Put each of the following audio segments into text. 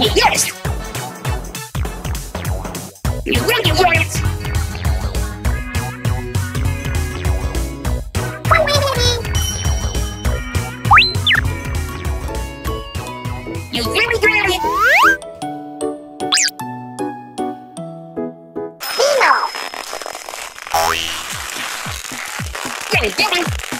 Yes! You ready, Lawrence? You very ready? Nemo! Ready, ready?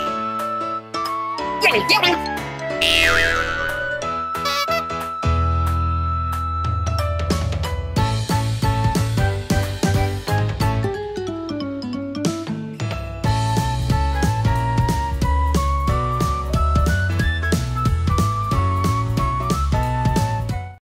Ready, ready?